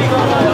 りく。